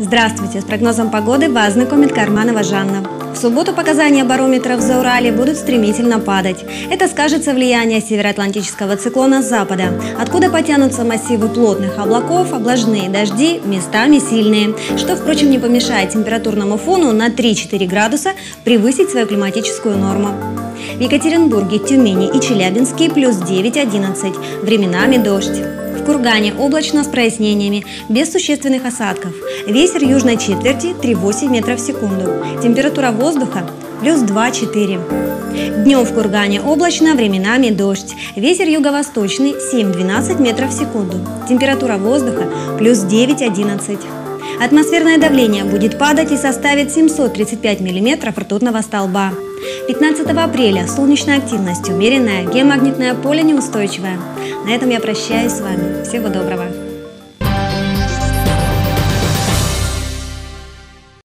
Здравствуйте! С прогнозом погоды вас знакомит Карманова Жанна. В субботу показания барометров за Урале будут стремительно падать. Это скажется влияние североатлантического циклона с запада, откуда потянутся массивы плотных облаков, облажные дожди, местами сильные, что, впрочем, не помешает температурному фону на 3-4 градуса превысить свою климатическую норму. В Екатеринбурге, Тюмени и Челябинске плюс 9-11, временами дождь. В Кургане облачно с прояснениями, без существенных осадков. Ветер южной четверти 3,8 метров в секунду. Температура воздуха плюс 2-4. Днем в Кургане облачно, временами дождь. Ветер юго-восточный 7-12 метров в секунду. Температура воздуха плюс 9-11. Атмосферное давление будет падать и составит 735 миллиметров ртутного столба. 15 апреля солнечная активность умеренная, геомагнитное поле неустойчивое. На этом я прощаюсь с вами. Всего доброго.